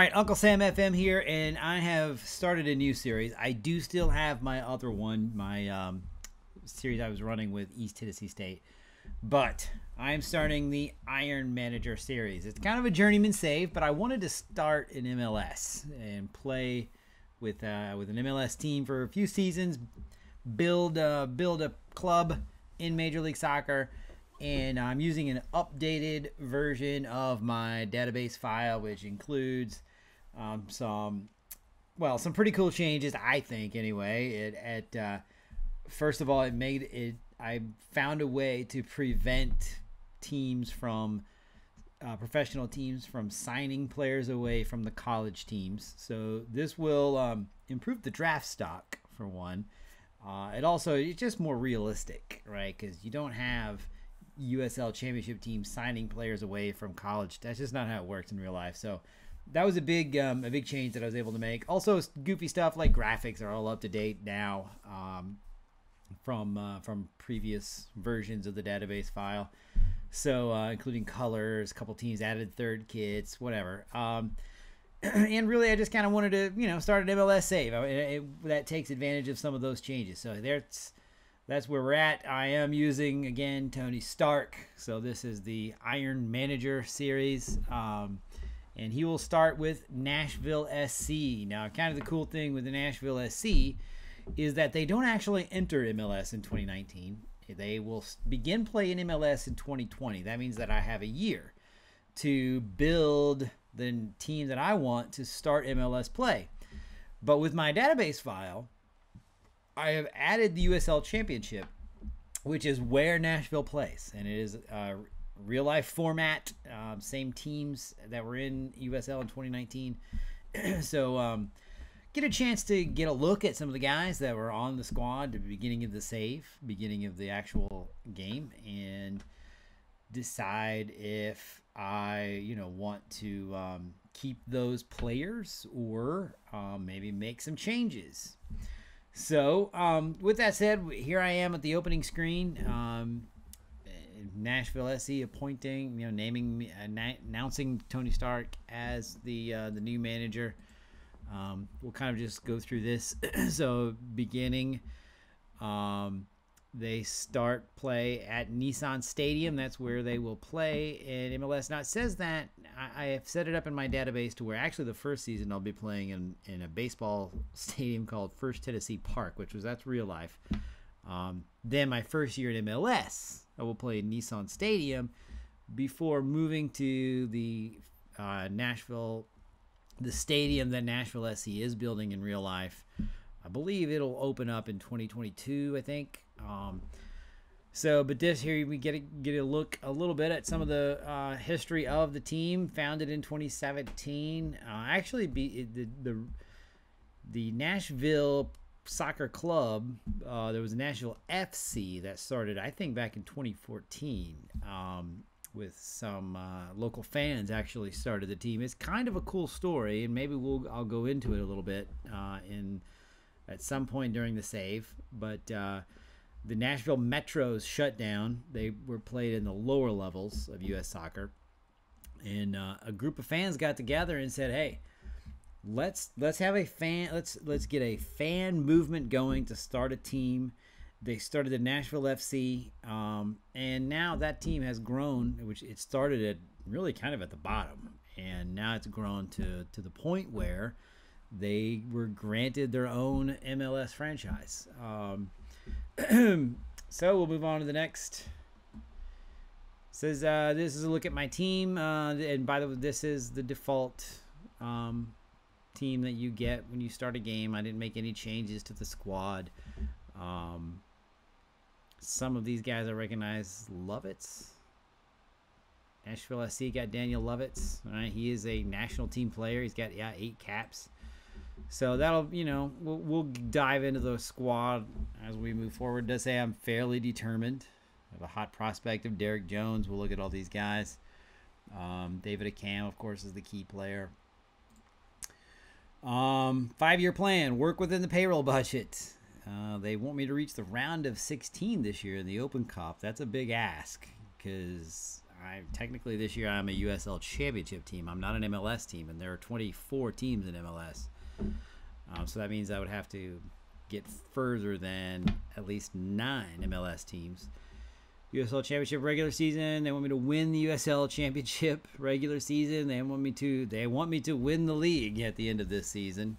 Right, Uncle Sam FM here, and I have started a new series. I do still have my other one, my um, series I was running with East Tennessee State, but I am starting the Iron Manager series. It's kind of a journeyman save, but I wanted to start in MLS and play with uh, with an MLS team for a few seasons, build uh, build a club in Major League Soccer and I'm using an updated version of my database file, which includes um, some, well, some pretty cool changes, I think. Anyway, it at uh, first of all, it made it. I found a way to prevent teams from uh, professional teams from signing players away from the college teams. So this will um, improve the draft stock for one. Uh, it also it's just more realistic, right? Because you don't have USL championship teams signing players away from college. That's just not how it works in real life. So that was a big um, a big change that I was able to make. Also, goofy stuff like graphics are all up to date now um, from uh, from previous versions of the database file. So uh, including colors, a couple teams added third kits, whatever. Um, and really, I just kind of wanted to you know start an MLS save. It, that takes advantage of some of those changes. So there's that's where we're at. I am using again Tony Stark. So this is the Iron Manager series. Um, and he will start with Nashville SC. Now, kind of the cool thing with the Nashville SC is that they don't actually enter MLS in 2019. They will begin play in MLS in 2020. That means that I have a year to build the team that I want to start MLS play. But with my database file, I have added the USL Championship, which is where Nashville plays, and it is a real life format. Um, same teams that were in USL in 2019. so um, get a chance to get a look at some of the guys that were on the squad at the beginning of the save, beginning of the actual game, and decide if I, you know, want to um, keep those players or um, maybe make some changes. So, um, with that said, here I am at the opening screen. Nashville SC appointing, you know, naming, uh, announcing Tony Stark as the uh, the new manager. Um, we'll kind of just go through this. so, beginning, um, they start play at Nissan Stadium. That's where they will play in MLS. Now it says that I, I, have set it up in my database to where actually the first season I'll be playing in, in a baseball stadium called First Tennessee Park, which was that's real life. Um, then my first year in MLS, I will play Nissan Stadium before moving to the uh, Nashville, the stadium that Nashville SC is building in real life. I believe it'll open up in 2022, I think. Um, so, but this here we get a, get a look a little bit at some of the uh, history of the team, founded in 2017. Uh, actually, be the the the Nashville Soccer Club. Uh, there was a Nashville FC that started, I think, back in 2014. Um, with some uh, local fans actually started the team. It's kind of a cool story, and maybe we'll I'll go into it a little bit uh, in at some point during the save. But uh, the Nashville Metros shut down. They were played in the lower levels of U.S. soccer, and uh, a group of fans got together and said, "Hey, let's let's have a fan. Let's let's get a fan movement going to start a team." They started the Nashville FC, um, and now that team has grown. Which it started at really kind of at the bottom, and now it's grown to to the point where they were granted their own MLS franchise. Um, so we'll move on to the next. says uh, this is a look at my team, uh, and by the way, this is the default um, team that you get when you start a game. I didn't make any changes to the squad. Um, some of these guys I recognize. Lovitz. Nashville SC got Daniel Lovitz. Right, he is a national team player. He's got yeah eight caps. So that'll, you know, we'll, we'll dive into the squad as we move forward. Does say I'm fairly determined. I have a hot prospect of Derrick Jones. We'll look at all these guys. Um, David Accam, of course, is the key player. Um, five-year plan: work within the payroll budget. Uh, they want me to reach the round of 16 this year in the Open Cup. That's a big ask because I technically this year I'm a USL Championship team. I'm not an MLS team, and there are 24 teams in MLS. Um, so that means I would have to get further than at least nine MLS teams. USL Championship regular season. They want me to win the USL Championship regular season. They want me to. They want me to win the league at the end of this season.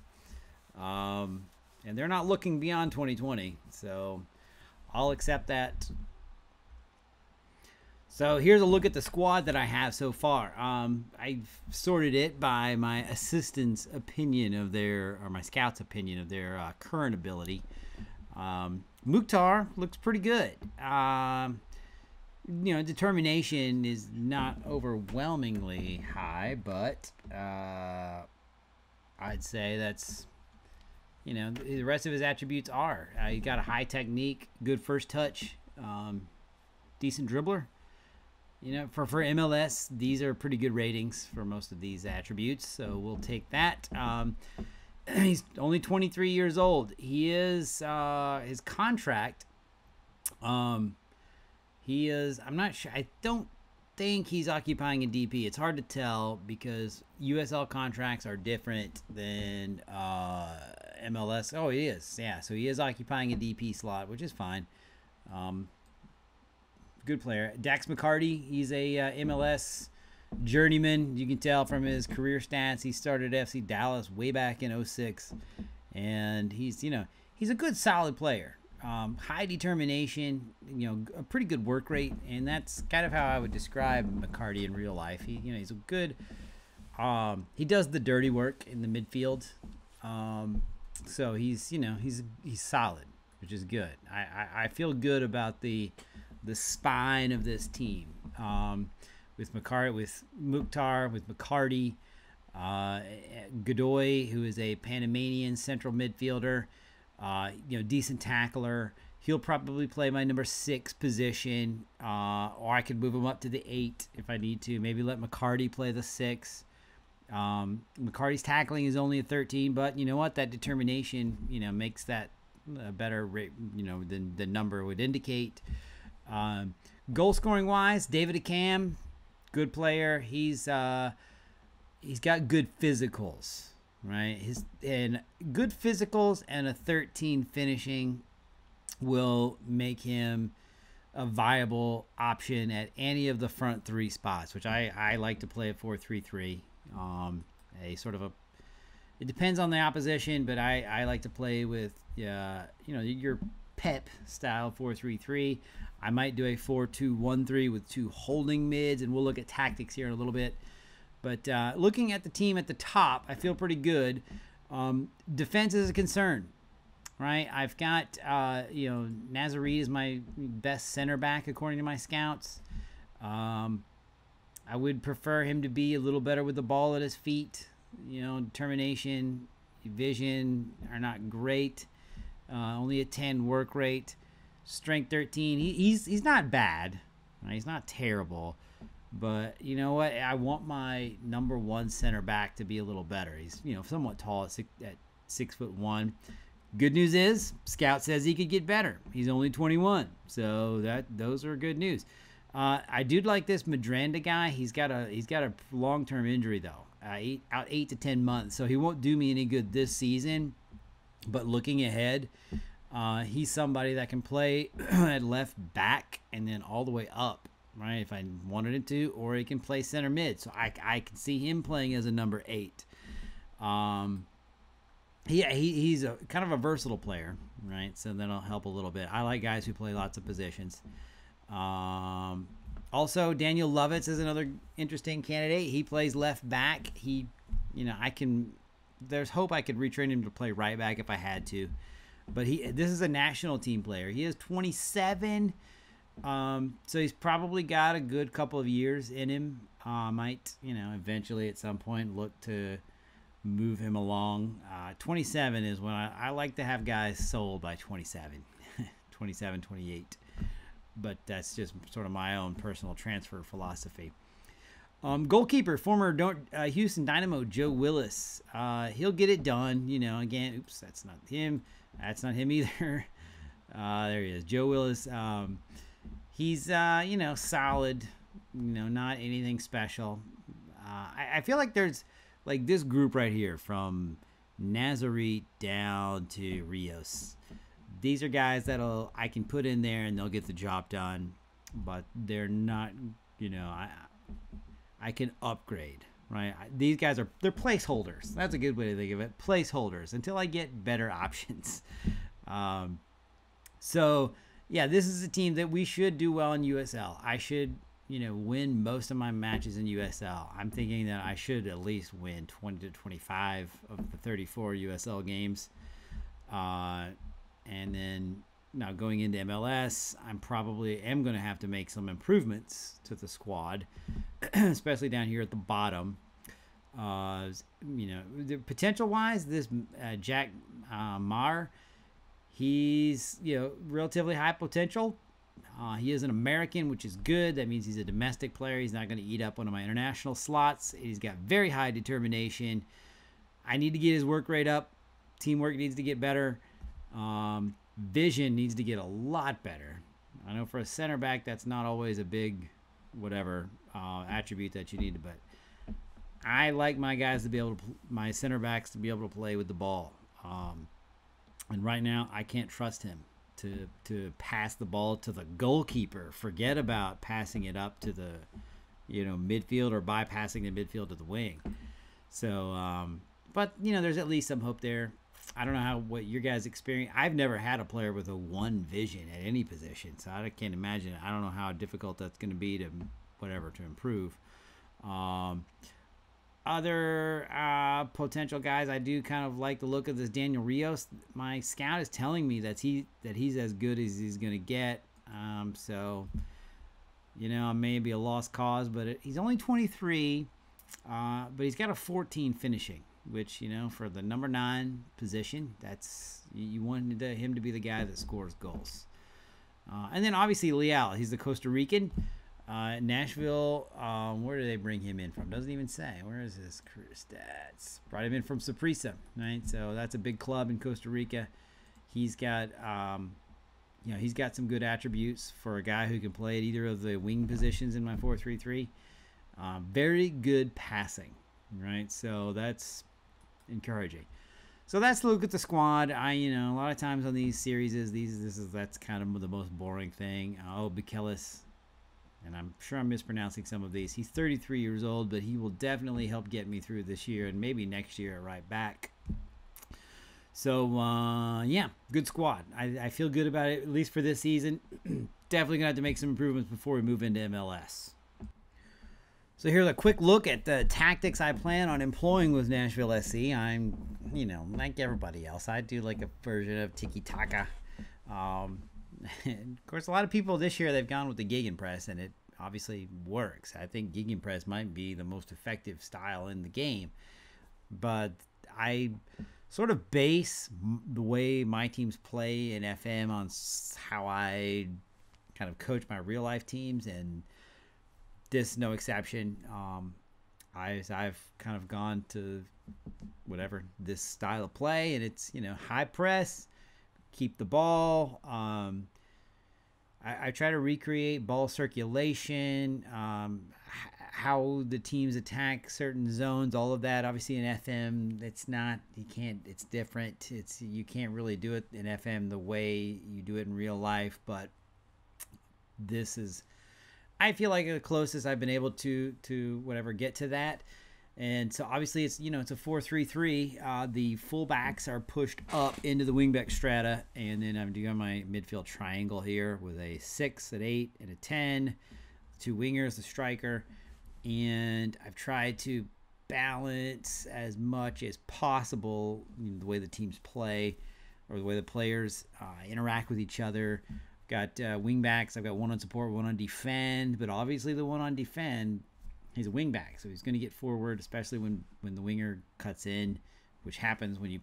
Um, and they're not looking beyond 2020, so I'll accept that. So here's a look at the squad that I have so far. Um, I've sorted it by my assistant's opinion of their, or my scout's opinion of their uh, current ability. Um, Mukhtar looks pretty good. Um, you know, determination is not overwhelmingly high, but uh, I'd say that's, you know, the rest of his attributes are. Uh, he got a high technique, good first touch, um, decent dribbler. You know, for, for MLS, these are pretty good ratings for most of these attributes, so we'll take that. Um, he's only 23 years old. He is, uh, his contract, um, he is, I'm not sure, I don't think he's occupying a DP. It's hard to tell because USL contracts are different than uh, MLS. Oh, he is. Yeah, so he is occupying a DP slot, which is fine. Um, good player. Dax McCarty, he's a uh, MLS journeyman. You can tell from his career stats. He started FC Dallas way back in 06. And he's, you know, he's a good, solid player. Um, high determination, you know, a pretty good work rate, and that's kind of how I would describe McCarty in real life. He, you know, he's a good. Um, he does the dirty work in the midfield, um, so he's, you know, he's he's solid, which is good. I, I, I feel good about the the spine of this team. Um, with McCarty, with Mukhtar, with McCarty, uh, Godoy, who is a Panamanian central midfielder, uh, you know, decent tackler. He'll probably play my number six position, uh, or I could move him up to the eight if I need to. Maybe let McCarty play the six. Um, McCarty's tackling is only a 13, but you know what? That determination, you know, makes that a better rate, you know, than the number would indicate. Um, goal scoring wise, David Accam, good player. He's uh, he's got good physicals, right? His and good physicals and a 13 finishing will make him a viable option at any of the front three spots, which I, I like to play at 4 3 3. Um, a sort of a it depends on the opposition, but I, I like to play with uh, you know your pep style 4 3 3. I might do a 4 2 1 3 with two holding mids, and we'll look at tactics here in a little bit. But uh, looking at the team at the top, I feel pretty good. Um, defense is a concern, right? I've got, uh, you know, Nazarene is my best center back according to my scouts. Um, I would prefer him to be a little better with the ball at his feet. You know, determination, vision are not great. Uh, only a 10 work rate strength 13. He, he's he's not bad. Right? He's not terrible. But you know what? I want my number one center back to be a little better. He's you know somewhat tall at six, at six foot one. Good news is Scout says he could get better. He's only 21, so that those are good news. Uh, I do like this Madranda guy. He's got a he's got a long term injury though, uh, eight, out eight to ten months, so he won't do me any good this season. But looking ahead, uh, he's somebody that can play at left back and then all the way up, right? If I wanted it to, or he can play center mid. So I, I can see him playing as a number eight. Um, yeah, he, he's a kind of a versatile player, right? So that'll help a little bit. I like guys who play lots of positions. Um, also, Daniel Lovitz is another interesting candidate. He plays left back. He, you know, I can. There's hope I could retrain him to play right back if I had to but he this is a national team player. He is 27, um, so he's probably got a good couple of years in him. Uh, might you know eventually at some point look to move him along. Uh, 27 is when I, I like to have guys sold by 27, 27, 28. But that's just sort of my own personal transfer philosophy. Um, goalkeeper, former uh, Houston Dynamo Joe Willis. Uh, he'll get it done. You know, again, oops, that's not him. That's not him either. Uh, there he is, Joe Willis. Um, he's uh, you know solid, you know, not anything special. Uh, I, I feel like there's like this group right here from Nazarite down to Rios. These are guys that'll I can put in there and they'll get the job done, but they're not, you know, I I can upgrade, right? These guys are they're placeholders. That's a good way to think of it. Placeholders until I get better options. Um, so yeah, this is a team that we should do well in USL. I should you know, win most of my matches in USL. I'm thinking that I should at least win 20 to 25 of the 34 USL games. Uh, and then now going into MLS, I'm probably am going to have to make some improvements to the squad, especially down here at the bottom. Uh, you know, the potential wise, this uh, Jack uh, Maher, he's you know relatively high potential uh, he is an American, which is good. That means he's a domestic player. He's not going to eat up one of my international slots. He's got very high determination. I need to get his work rate up. Teamwork needs to get better. Um, vision needs to get a lot better. I know for a center back, that's not always a big, whatever uh, attribute that you need. But I like my guys to be able to, my center backs to be able to play with the ball. Um, and right now, I can't trust him to to pass the ball to the goalkeeper. Forget about passing it up to the you know midfield or bypassing the midfield to the wing. So, um, but you know, there's at least some hope there. I don't know how what your guys experience. I've never had a player with a one vision at any position, so I can't imagine. I don't know how difficult that's going to be to whatever to improve. Um, other uh, potential guys, I do kind of like the look of this Daniel Rios. My scout is telling me that he that he's as good as he's gonna get. Um, so, you know, maybe a lost cause, but it, he's only 23, uh, but he's got a 14 finishing, which you know for the number nine position, that's you, you want him to be the guy that scores goals. Uh, and then obviously Leal, he's the Costa Rican. Uh, Nashville, um, where do they bring him in from? Doesn't even say. Where is his career stats? Brought him in from Saprissa, right? So that's a big club in Costa Rica. He's got, um, you know, he's got some good attributes for a guy who can play at either of the wing positions in my 4-3-3. Um, very good passing, right? So that's encouraging. So that's look at the squad. I, you know, a lot of times on these series, these this is that's kind of the most boring thing. Uh, oh, Beckeles and I'm sure I'm mispronouncing some of these. He's 33 years old, but he will definitely help get me through this year and maybe next year right back. So uh, yeah, good squad. I, I feel good about it at least for this season. definitely gonna have to make some improvements before we move into MLS. So here's a quick look at the tactics I plan on employing with Nashville SC. I'm, you know, like everybody else, I do like a version of tiki taka. Um, of course, a lot of people this year they've gone with the gegenpress, and it obviously works. I think gegenpress might be the most effective style in the game, but I sort of base the way my teams play in FM on how I kind of coach my real life teams, and this no exception. Um, I, I've kind of gone to whatever this style of play, and it's you know high press, keep the ball. Um, I, I, try to recreate ball circulation, um, how the teams attack certain zones, all of that. Obviously, in FM, it's not you can't. It's different. It's you can't really do it in FM the way you do it in real life. But this is, I feel like the closest I've been able to to whatever get to that. And so obviously it's you know it's a four three three. Uh, the fullbacks are pushed up into the wingback strata, and then I'm doing my midfield triangle here with a six, an eight, and a ten. Two wingers, a striker, and I've tried to balance as much as possible you know, the way the teams play or the way the players uh, interact with each other. Got uh, wingbacks. I've got one on support, one on defend, but obviously the one on defend he's a wing back, so he's going to get forward, especially when when the winger cuts in, which happens when you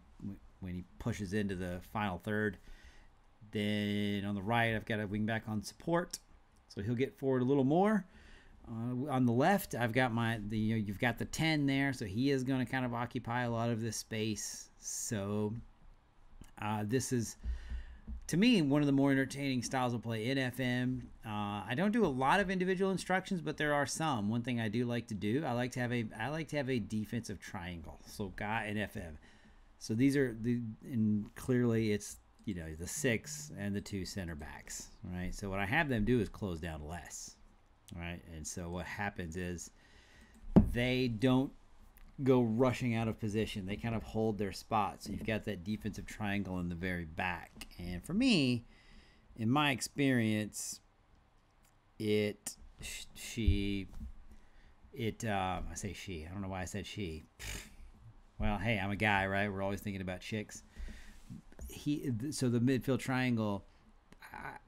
when he pushes into the final third. Then on the right, I've got a wing back on support, so he'll get forward a little more. Uh, on the left, I've got my the you know, you've got the ten there, so he is going to kind of occupy a lot of this space. So uh, this is to me, one of the more entertaining styles of play in FM. Uh, I don't do a lot of individual instructions, but there are some. One thing I do like to do, I like to have a, I like to have a defensive triangle. So guy in FM. So these are the, and clearly it's you know the six and the two center backs, right? So what I have them do is close down less, right? And so what happens is they don't go rushing out of position. They kind of hold their spot. So you've got that defensive triangle in the very back. And for me, in my experience, it she it uh, I say she. I don't know why I said she. Well, hey, I'm a guy, right? We're always thinking about chicks. He so the midfield triangle,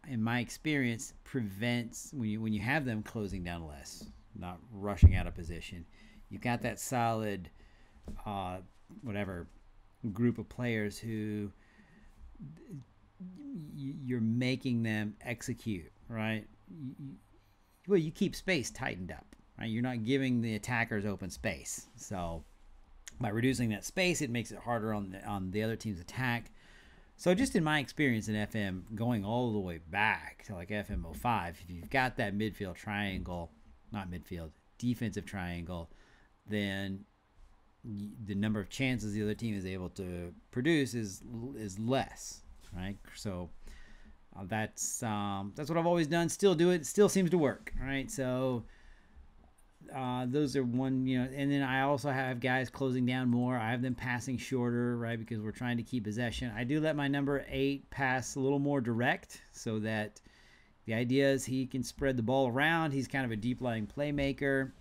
in my experience, prevents when you when you have them closing down less, not rushing out of position you got that solid, uh, whatever group of players who you're making them execute, right? Well, you keep space tightened up, right? You're not giving the attackers open space. So by reducing that space, it makes it harder on the, on the other team's attack. So just in my experience in FM, going all the way back to like FM 05, if you've got that midfield triangle, not midfield, defensive triangle, then the number of chances the other team is able to produce is is less, right? So uh, that's um, that's what I've always done. Still do it. Still seems to work, right? So uh, those are one, you know, and then I also have guys closing down more. I have them passing shorter, right? Because we're trying to keep possession. I do let my number eight pass a little more direct so that the idea is he can spread the ball around. He's kind of a deep lying playmaker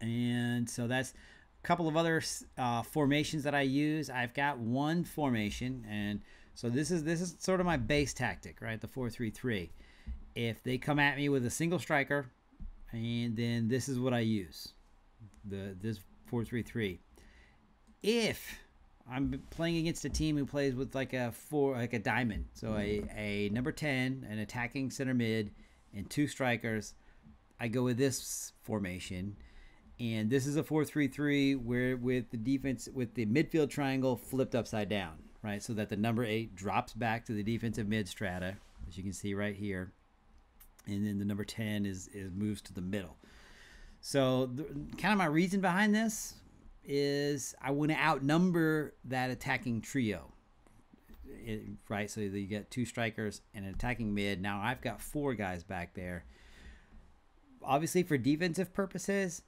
and so that's a couple of other uh, formations that I use. I've got one formation, and so this is this is sort of my base tactic, right? The four three three. If they come at me with a single striker, and then this is what I use, the this four three three. If I'm playing against a team who plays with like a four, like a diamond. So a, a number 10, an attacking center mid, and two strikers. I go with this formation and this is a 4-3-3 where with the defense with the midfield triangle flipped upside down right? So that the number eight drops back to the defensive mid strata as you can see right here. And then the number 10 is, is moves to the middle. So the, kind of my reason behind this is i want to outnumber that attacking trio. It, right? So you get two strikers and an attacking mid. Now i've got four guys back there. Obviously for defensive purposes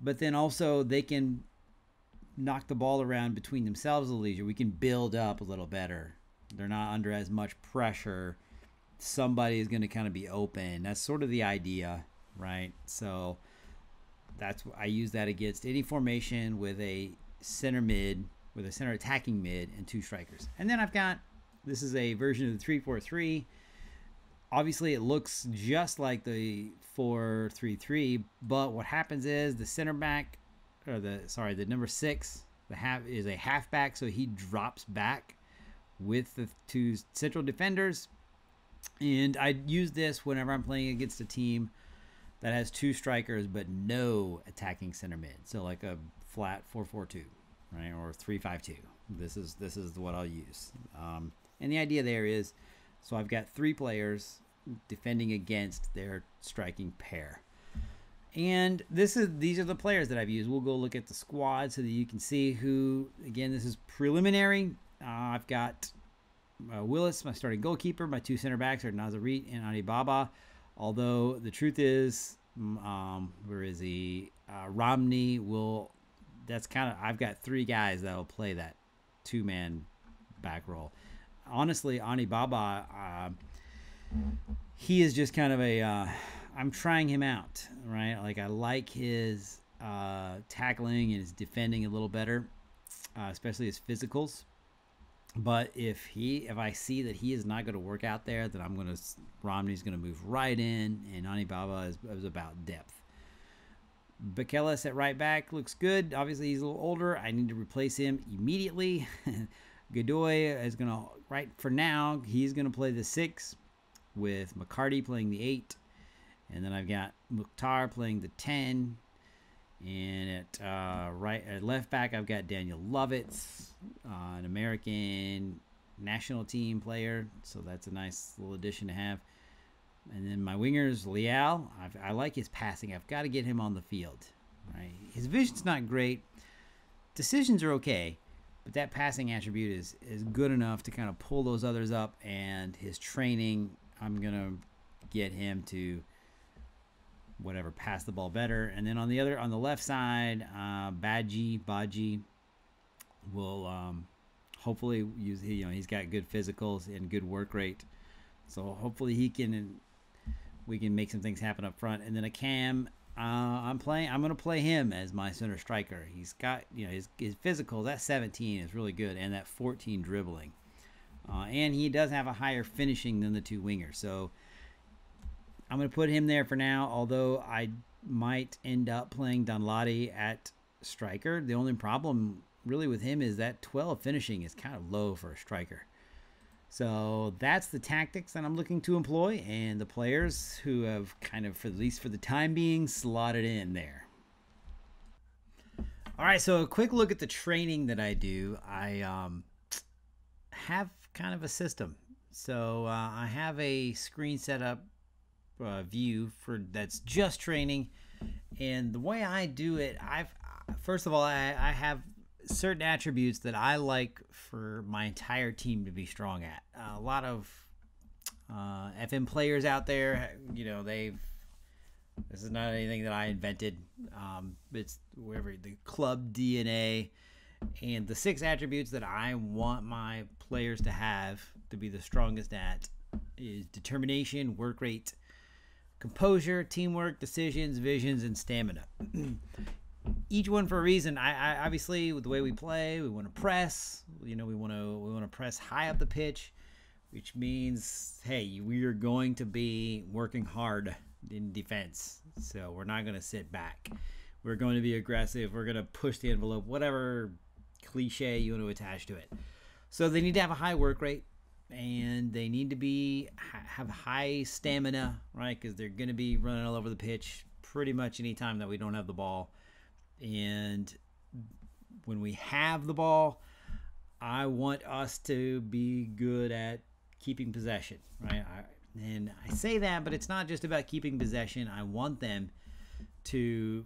but then also they can knock the ball around between themselves a leisure. We can build up a little better. They're not under as much pressure. Somebody is going to kind of be open. That's sort of the idea, right? So that's I use that against any formation with a center mid, with a center attacking mid, and two strikers. And then I've got this is a version of the three four three. Obviously, it looks just like the four three three. But what happens is the center back, or the sorry, the number six, the half is a halfback, so he drops back with the two central defenders. And I use this whenever I'm playing against a team that has two strikers but no attacking center mid. So like a flat four four two, right, or three five two. This is this is what I'll use. Um, and the idea there is, so I've got three players defending against their striking pair. And this is these are the players that I've used. We'll go look at the squad so that you can see who. Again, this is preliminary. Uh, I've got uh, Willis, my starting goalkeeper. My two center backs are Nazarit and Anibaba. Although the truth is, um, where is he? Uh, Romney will. That's kind of. I've got three guys that will play that two man back role. Honestly, Anibaba. Uh, he is just kind of a. Uh, I'm trying him out, right? Like I like his uh, tackling and his defending a little better, uh, especially his physicals. But if he, if I see that he is not going to work out there, then I'm going to Romney's going to move right in, and Anibaba is, is about depth. Beckeles at right back looks good. Obviously, he's a little older. I need to replace him immediately. Godoy is going to, right for now, he's going to play the six with McCarty playing the 8. And then I've got Mukhtar playing the 10. And at uh, right at left back, I've got Daniel Lovitz, uh, an American national team player, so that's a nice little addition to have. And then my wingers, Leal, I've, I like his passing. I've got to get him on the field. Right, his vision's not great. Decisions are okay, but that passing attribute is is good enough to kind of pull those others up. And his training, I'm gonna get him to whatever pass the ball better. And then on the other on the left side, uh, Badji Baji will um, hopefully use. You know, he's got good physicals and good work rate, so hopefully he can. We can make some things happen up front, and then Accam. Uh, I'm playing. I'm gonna play him as my center striker. He's got you know his his physical. That 17 is really good, and that 14 dribbling, uh, and he does have a higher finishing than the two wingers. So I'm gonna put him there for now. Although I might end up playing Danladi at striker. The only problem really with him is that 12 finishing is kind of low for a striker. So that's the tactics that I'm looking to employ, and the players who have kind of, for at least for the time being, slotted in there. All right, so a quick look at the training that I do. I um, have kind of a system. So uh, I have a screen setup uh, view for that's just training, and the way I do it, I've first of all I, I have certain attributes that I like for my entire team to be strong at. Uh, a lot of uh, FM players out there, you know, they've. This is not anything that I invented. Um, it's wherever the club DNA and the six attributes that I want my players to have to be the strongest at is determination, work rate, composure, teamwork, decisions, visions, and stamina. each one for a reason. I, I obviously with the way we play, we want to press. You know, we want to we want to press high up the pitch, which means hey, we are going to be working hard in defense. So we're not going to sit back. We're going to be aggressive. We're going to push the envelope, whatever cliche you want to attach to it. So they need to have a high work rate and they need to be have high stamina, right? Because they're going to be running all over the pitch pretty much any time that we don't have the ball. And when we have the ball, I want us to be good at keeping possession, right? I, and I say that, but it's not just about keeping possession. I want them to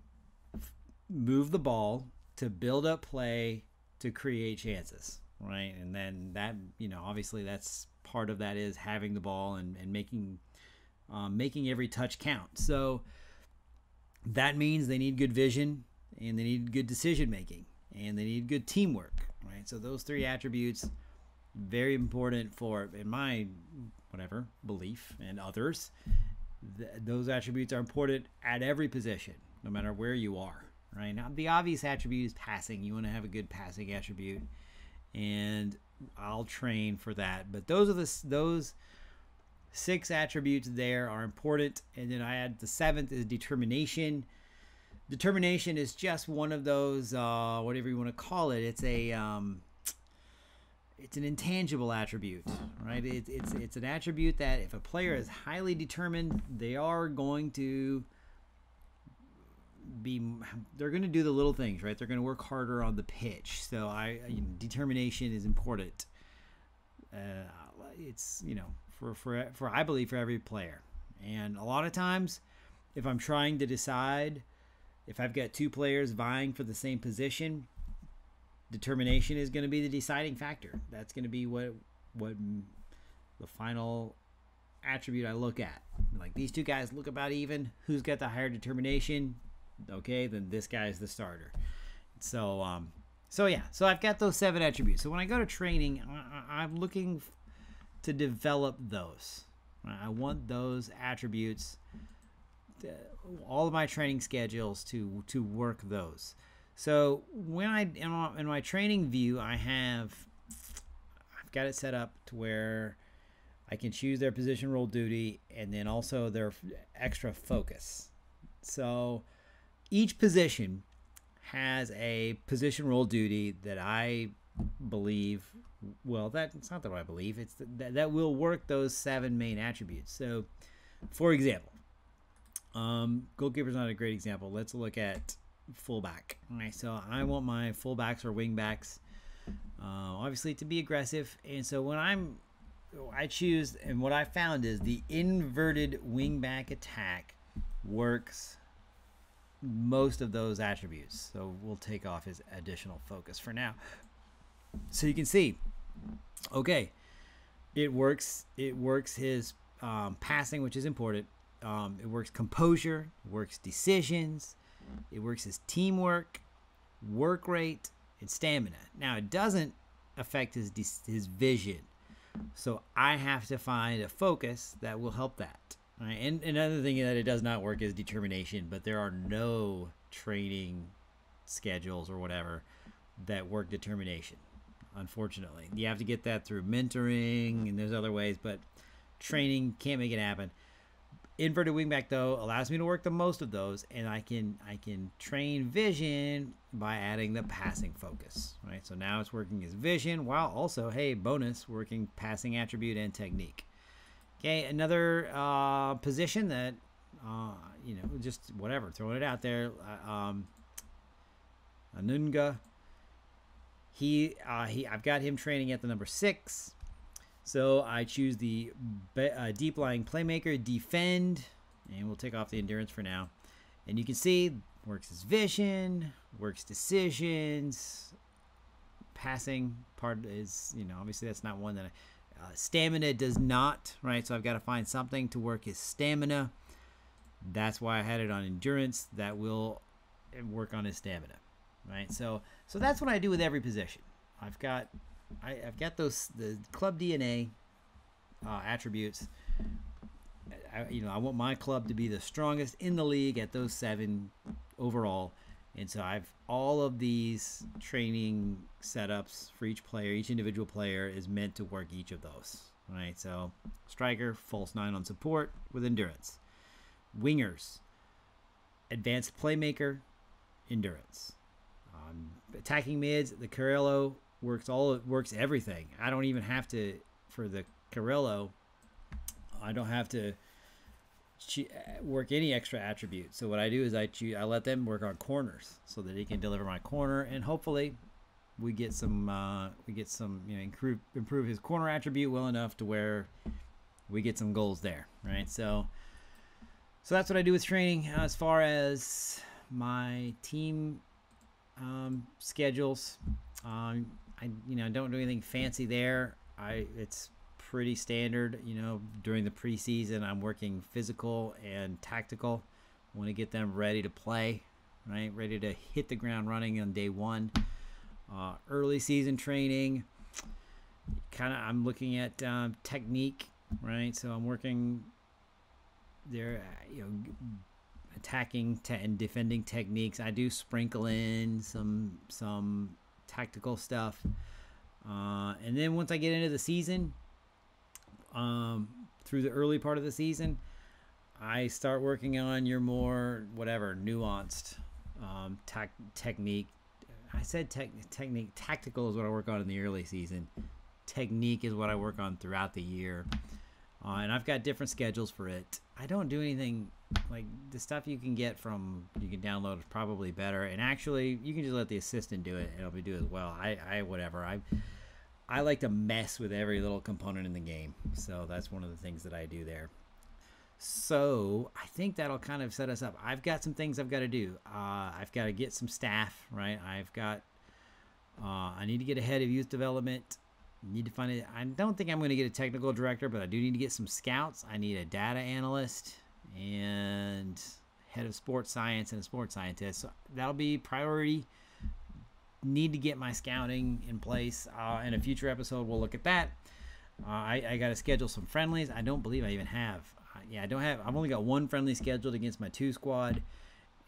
move the ball, to build up play, to create chances, right? And then that, you know, obviously that's part of that is having the ball and, and making um, making every touch count. So that means they need good vision and they need good decision making and they need good teamwork right? So those three attributes very important for in my whatever belief and others th- those attributes are important at every position no matter where you are right? Now the obvious attribute is passing. You want to have a good passing attribute and i'll train for that. But those are the those six attributes there are important. And then i add the seventh is determination determination is just one of those uh, whatever you want to call it. It's a um, it's an intangible attribute right? It, it's it's an attribute that if a player is highly determined they are going to be they're going to do the little things right? They're going to work harder on the pitch. So i you know, determination is important. Uh, it's you know for for for i believe for every player. And a lot of times if i'm trying to decide if I've got two players vying for the same position, determination is going to be the deciding factor. That's going to be what what the final attribute I look at. Like these two guys look about even. Who's got the higher determination? Okay, then this guy is the starter. So um, so yeah, so I've got those seven attributes. So when I go to training, I, am looking to develop those. I want those attributes all of my training schedules to to work those. So when I in my, in my training view, I have I've got it set up to where I can choose their position role duty and then also their extra focus. So each position has a position role duty that I believe well that it's not that I believe it's that, that will work those seven main attributes. So for example, um, goalkeeper's not a great example. Let's look at fullback. All right, so I want my fullbacks or wingbacks uh, obviously to be aggressive. And so when I'm, I choose, and what I found is the inverted wingback attack works most of those attributes. So we'll take off his additional focus for now. So you can see, okay, it works. It works his um, passing, which is important. Um, it works composure, works decisions, it works his teamwork, work rate, and stamina. Now it doesn't affect his his vision, so I have to find a focus that will help that. Right? And another thing that it does not work is determination, but there are no training schedules or whatever that work determination. Unfortunately, you have to get that through mentoring and there's other ways, but training can't make it happen. Inverted wingback though allows me to work the most of those, and I can I can train vision by adding the passing focus. Right, so now it's working as vision while also hey bonus working passing attribute and technique. Okay, another uh, position that uh, you know just whatever throwing it out there. Uh, um, Anunga. He uh, he I've got him training at the number six. So I choose the uh, deep lying playmaker, defend, and we'll take off the endurance for now. And you can see works his vision, works decisions, passing part is you know obviously that's not one that I, uh, stamina does not right. So I've got to find something to work his stamina. That's why I had it on endurance. That will work on his stamina, right? So so that's what I do with every position. I've got I, have got those the club DNA uh, attributes. I, you know, I want my club to be the strongest in the league at those seven overall, and so I've all of these training setups for each player. Each individual player is meant to work each of those. Right. So striker, false nine on support with endurance. Wingers, advanced playmaker, endurance. Um, attacking mids, the Carrilero works all it works everything. I don't even have to for the Carrilero. I don't have to work any extra attributes. So what I do is I choose, I let them work on corners so that he can deliver my corner, and hopefully we get some uh, we get some you know improve improve his corner attribute well enough to where we get some goals there, right? So so that's what I do with training as far as my team um, schedules. Um, I you know don't do anything fancy there. I it's pretty standard. You know, during the preseason, I'm working physical and tactical. I Want to get them ready to play, right? Ready to hit the ground running on day one. Uh, early season training, kind of. I'm looking at um, technique, right? So I'm working there. You know attacking te- and defending techniques. I do sprinkle in some some tactical stuff. Uh, and then once I get into the season, um, through the early part of the season, I start working on your more whatever nuanced um, ta- technique. I said te- technique. Tactical is what I work on in the early season. Technique is what I work on throughout the year, uh, and I've got different schedules for it. I don't do anything like the stuff you can get from you can download is probably better. And actually you can just let the assistant do it it'll be do as well. I i whatever. I i like to mess with every little component in the game. So that's one of the things that i do there. So i think that'll kind of set us up. I've got some things i've got to do. Uh, i've got to get some staff right? I've got uh, i need to get ahead of youth development need to find it i don't think i'm going to get a technical director but i do need to get some scouts i need a data analyst and head of sports science and a sports scientist. So that'll be priority. Need to get my scouting in place. Uh, in a future episode, we'll look at that. Uh, I, I got to schedule some friendlies. I don't believe I even have. Uh, yeah, I don't have. I've only got one friendly scheduled against my two squad.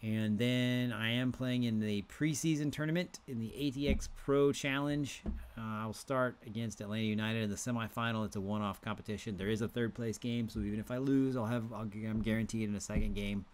And then I am playing in the preseason tournament in the ATX Pro Challenge. Uh, I'll start against Atlanta United in the semifinal. It's a one-off competition. There is a third place game, so even if I lose, I'll have I'll, I'm guaranteed in a second game.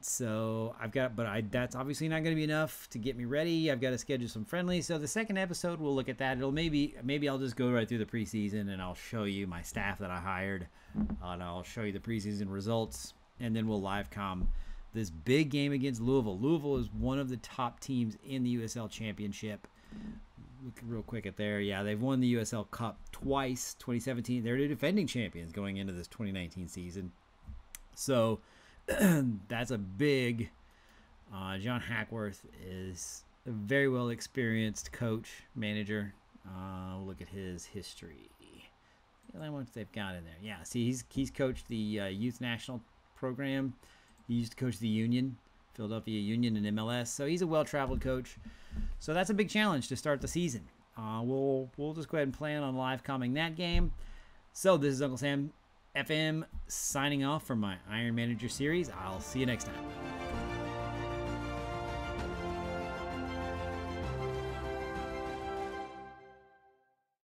So I've got, but I that's obviously not going to be enough to get me ready. I've got to schedule some friendlies. So the second episode, we'll look at that. It'll maybe maybe I'll just go right through the preseason and I'll show you my staff that I hired, uh, and I'll show you the preseason results, and then we'll live com this big game against Louisville. Louisville is one of the top teams in the USL Championship. look real quick at there. Yeah, they've won the USL Cup twice. 2017, they're the defending champions going into this 2019 season. So that's a big. Uh, John Hackworth is a very well experienced coach, manager. Uh, look at his history. How much they've got in there? Yeah, see, he's he's coached the uh, youth national program. He used to coach the Union, Philadelphia Union, and MLS. So he's a well-traveled coach. So that's a big challenge to start the season. Uh, we'll we'll just go ahead and plan on live coming that game. So this is Uncle Sam FM signing off from my Iron Manager series. I'll see you next time.